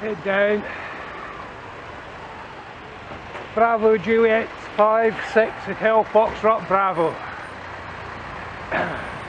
Head down. Bravo Juliet 5, 6, Hotel Rock Bravo.